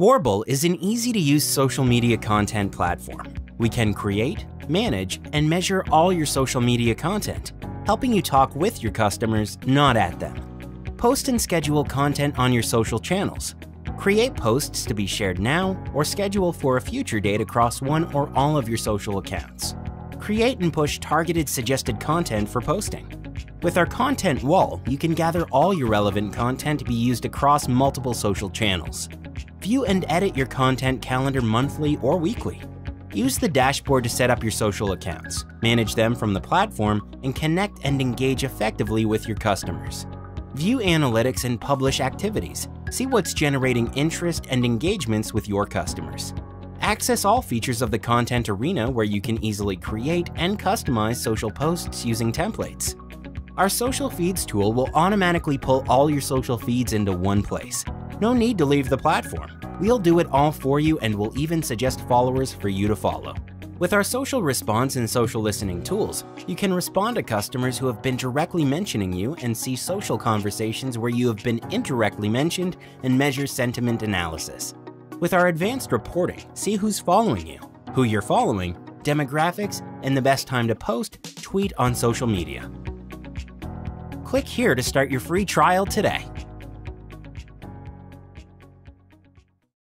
Warbble is an easy-to-use social media content platform. We can create, manage, and measure all your social media content, helping you talk with your customers, not at them. Post and schedule content on your social channels. Create posts to be shared now or schedule for a future date across one or all of your social accounts. Create and push targeted suggested content for posting. With our content wall, you can gather all your relevant content to be used across multiple social channels. View and edit your content calendar monthly or weekly. Use the dashboard to set up your social accounts, manage them from the platform, and connect and engage effectively with your customers. View analytics and publish activities. See what's generating interest and engagements with your customers. Access all features of the Content Arena where you can easily create and customize social posts using templates. Our Social Feeds tool will automatically pull all your social feeds into one place, no need to leave the platform. We'll do it all for you and we'll even suggest followers for you to follow. With our social response and social listening tools, you can respond to customers who have been directly mentioning you and see social conversations where you have been indirectly mentioned and measure sentiment analysis. With our advanced reporting, see who's following you, who you're following, demographics, and the best time to post, tweet on social media. Click here to start your free trial today.